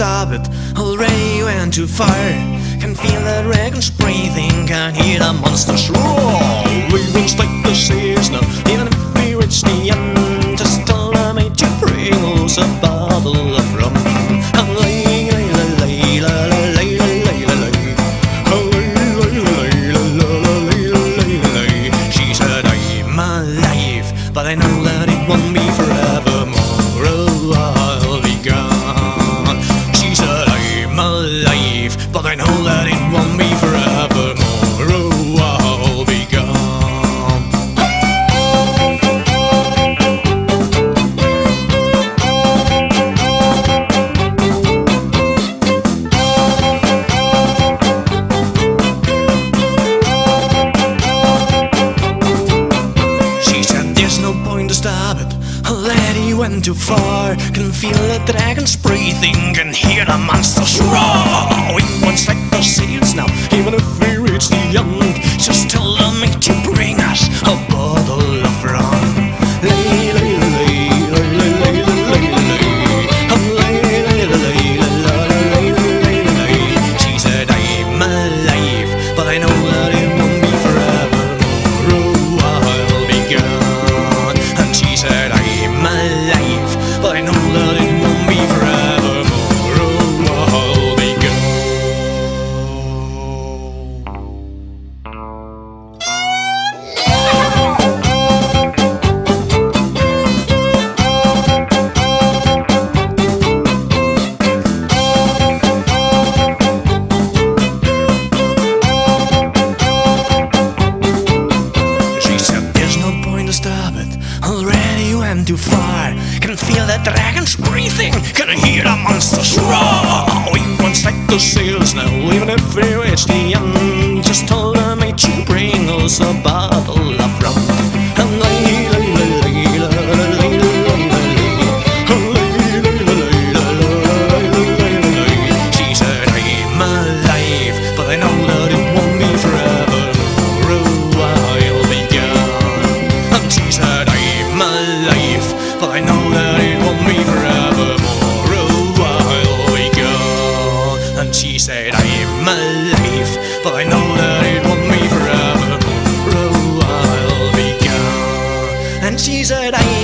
stop it. Already went too far can feel the dragon's breathing, can hear the monster's roar. We will stay the season, even if we reach the end. Just tell the mate to bring us a bottle of rum. She said, I'm alive, but I know that it won't be forevermore. Oh, I'll be gone. She said, I'm alive. But I know that it won't be went too far. Can feel the dragons breathing Can hear the monsters roar. We won't the too far Can feel the dragons breathing. Can hear the monsters roar. We won't set the sails now Even if we reach the end. Just tell the mate to bring us a And she said I'm alive But I know that it won't be forever. Oh, I'll be gone And she said alive